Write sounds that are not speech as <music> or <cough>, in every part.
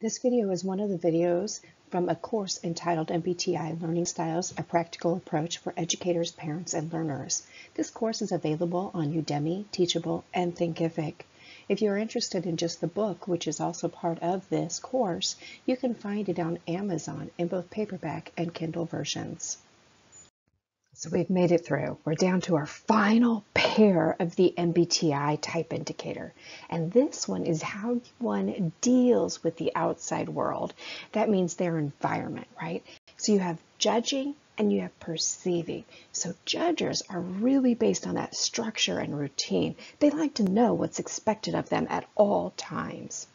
This video is one of the videos from a course entitled MBTI Learning Styles, A Practical Approach for Educators, Parents, and Learners. This course is available on Udemy, Teachable, and Thinkific. If you're interested in just the book, which is also part of this course, you can find it on Amazon in both paperback and Kindle versions. So we've made it through. We're down to our final pair of the MBTI type indicator. And this one is how one deals with the outside world. That means their environment, right? So you have judging and you have perceiving. So judges are really based on that structure and routine. They like to know what's expected of them at all times.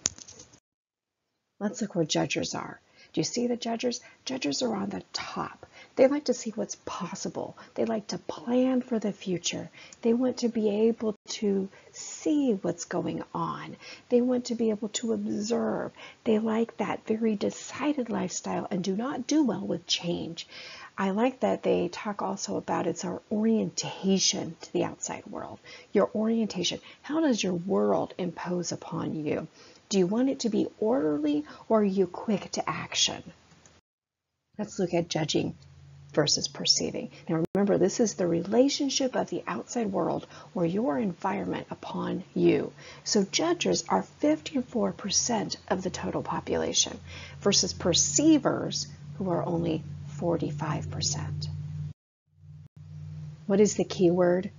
Let's look where judges are. Do you see the judges? Judges are on the top. They like to see what's possible. They like to plan for the future. They want to be able to see what's going on. They want to be able to observe. They like that very decided lifestyle and do not do well with change. I like that they talk also about it's our orientation to the outside world. Your orientation. How does your world impose upon you? Do you want it to be orderly or are you quick to action? Let's look at judging versus perceiving. Now remember, this is the relationship of the outside world or your environment upon you. So judges are 54% of the total population versus perceivers who are only 45%. What is the key word?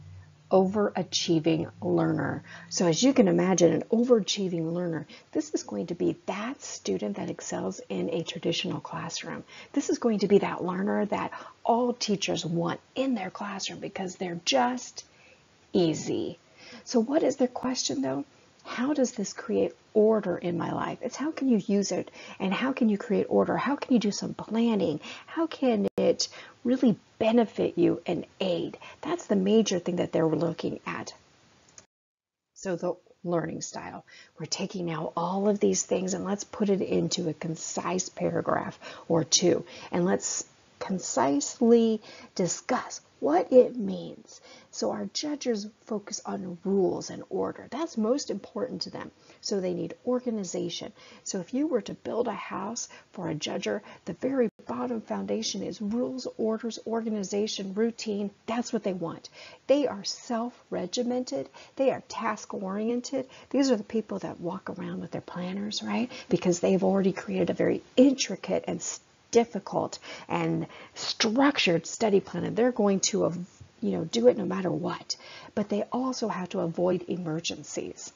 Overachieving learner. So as you can imagine, an overachieving learner, this is going to be that student that excels in a traditional classroom. This is going to be that learner that all teachers want in their classroom because they're just easy. So what is their question though? How does this create order in my life? It's how can you use it and how can you create order? How can you do some planning? How can it really benefit you and aid? That's the major thing that they're looking at. So the learning style. We're taking now all of these things and let's put it into a concise paragraph or two. And let's concisely discuss what it means. So our judges focus on rules and order. That's most important to them. So they need organization. So if you were to build a house for a judger, the very bottom foundation is rules, orders, organization, routine. That's what they want. They are self-regimented. They are task-oriented. These are the people that walk around with their planners, right? Because they've already created a very intricate and difficult and structured study plan and they're going to you know do it no matter what but they also have to avoid emergencies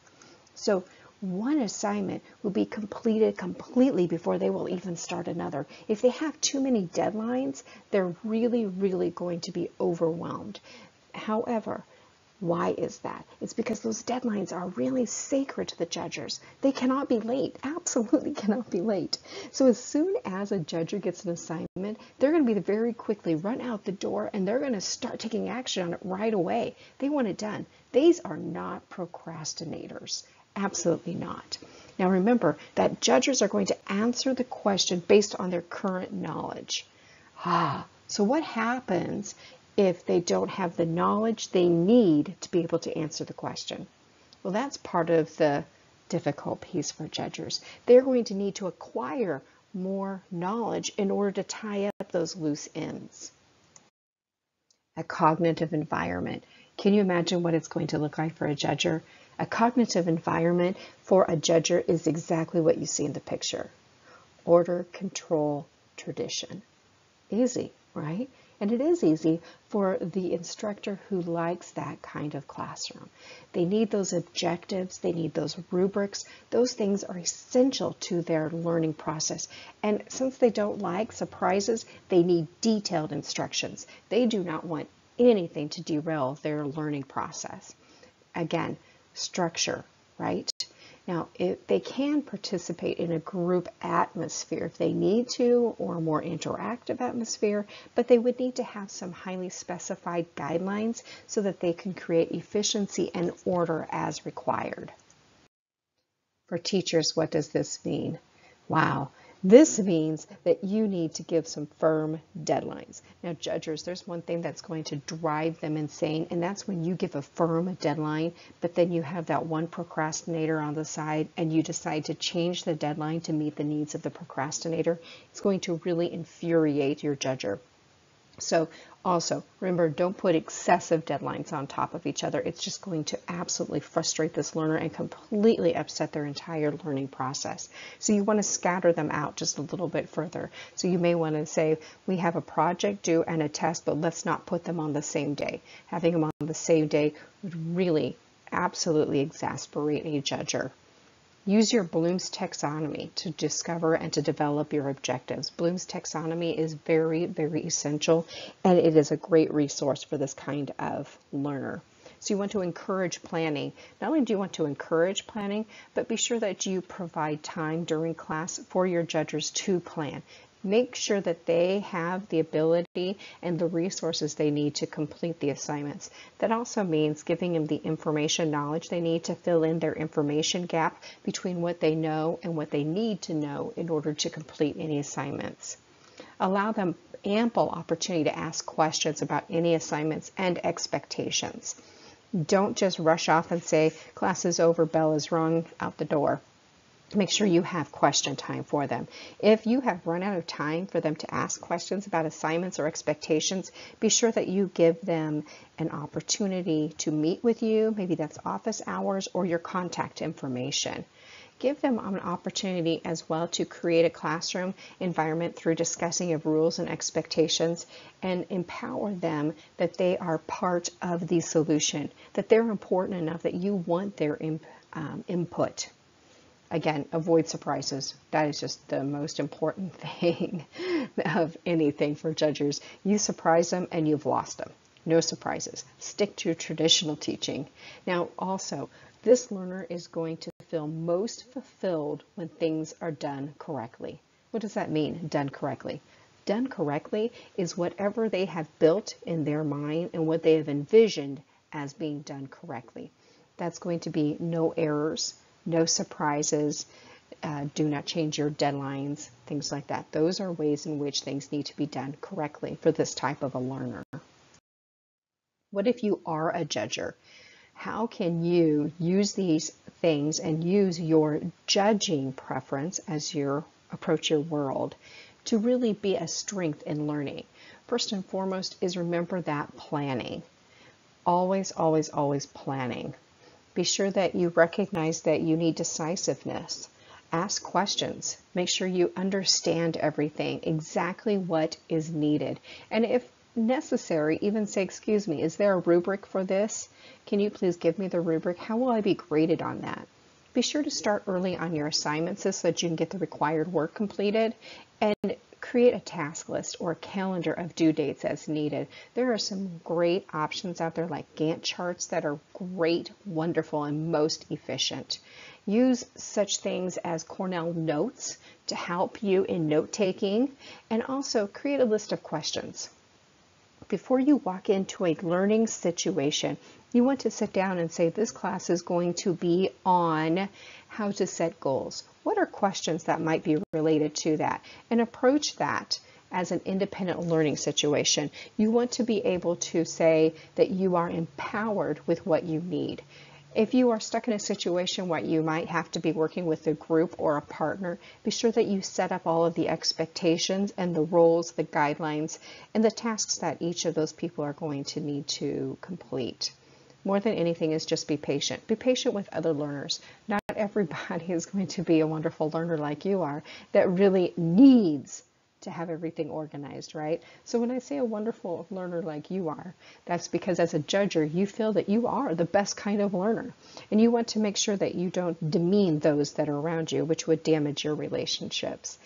so one assignment will be completed completely before they will even start another. If they have too many deadlines, they're really, really going to be overwhelmed. However, why is that? It's because those deadlines are really sacred to the judges. They cannot be late, <laughs> absolutely cannot be late. So as soon as a judger gets an assignment, they're going to be very quickly run out the door and they're going to start taking action on it right away. They want it done. These are not procrastinators. Absolutely not. Now remember that judges are going to answer the question based on their current knowledge. Ah, so what happens if they don't have the knowledge they need to be able to answer the question? Well, that's part of the difficult piece for judges. They're going to need to acquire more knowledge in order to tie up those loose ends. A cognitive environment. Can you imagine what it's going to look like for a judger? A cognitive environment for a judger is exactly what you see in the picture. Order, control, tradition. Easy, right? And it is easy for the instructor who likes that kind of classroom. They need those objectives, they need those rubrics. Those things are essential to their learning process. And since they don't like surprises, they need detailed instructions. They do not want anything to derail their learning process. Again, structure, right? Now, they can participate in a group atmosphere if they need to, or a more interactive atmosphere, but they would need to have some highly specified guidelines so that they can create efficiency and order as required. For teachers, what does this mean? Wow, This means that you need to give some firm deadlines. Now, judges, there's one thing that's going to drive them insane, and that's when you give a firm deadline, but then you have that one procrastinator on the side and you decide to change the deadline to meet the needs of the procrastinator. It's going to really infuriate your judger. So also, remember, don't put excessive deadlines on top of each other. It's just going to absolutely frustrate this learner and completely upset their entire learning process. So you want to scatter them out just a little bit further. So you may want to say, we have a project due and a test, but let's not put them on the same day. Having them on the same day would really absolutely exasperate a judger. Use your Bloom's taxonomy to discover and to develop your objectives. Bloom's taxonomy is very, very essential, and it is a great resource for this kind of learner. So you want to encourage planning. Not only do you want to encourage planning, but be sure that you provide time during class for your judges to plan. Make sure that they have the ability and the resources they need to complete the assignments. That also means giving them the information knowledge they need to fill in their information gap between what they know and what they need to know in order to complete any assignments. Allow them ample opportunity to ask questions about any assignments and expectations. Don't just rush off and say, class is over, bell is rung, out the door make sure you have question time for them. If you have run out of time for them to ask questions about assignments or expectations, be sure that you give them an opportunity to meet with you. Maybe that's office hours or your contact information. Give them an opportunity as well to create a classroom environment through discussing of rules and expectations and empower them that they are part of the solution, that they're important enough that you want their um, input. Again, avoid surprises. That is just the most important <laughs> thing of anything for judges. You surprise them and you've lost them. No surprises. Stick to traditional teaching. Now, also, this learner is going to feel most fulfilled when things are done correctly. What does that mean, done correctly? Done correctly is whatever they have built in their mind and what they have envisioned as being done correctly. That's going to be no errors, no surprises, uh, do not change your deadlines, things like that. Those are ways in which things need to be done correctly for this type of a learner. What if you are a judger? How can you use these things and use your judging preference as you approach your world to really be a strength in learning? First and foremost is remember that planning. Always, always, always planning. Be sure that you recognize that you need decisiveness. Ask questions. Make sure you understand everything, exactly what is needed. And if necessary, even say, excuse me, is there a rubric for this? Can you please give me the rubric? How will I be graded on that? Be sure to start early on your assignments so that you can get the required work completed. And create a task list or a calendar of due dates as needed. There are some great options out there like Gantt charts that are great, wonderful, and most efficient. Use such things as Cornell Notes to help you in note taking and also create a list of questions. Before you walk into a learning situation, you want to sit down and say, this class is going to be on how to set goals. What are questions that might be related to that? And approach that as an independent learning situation. You want to be able to say that you are empowered with what you need. If you are stuck in a situation where you might have to be working with a group or a partner, be sure that you set up all of the expectations and the roles, the guidelines, and the tasks that each of those people are going to need to complete more than anything is just be patient. Be patient with other learners. Not everybody is going to be a wonderful learner like you are that really needs to have everything organized, right? So when I say a wonderful learner like you are, that's because as a judger, you feel that you are the best kind of learner. And you want to make sure that you don't demean those that are around you, which would damage your relationships.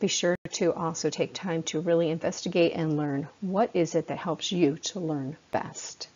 Be sure to also take time to really investigate and learn what is it that helps you to learn best.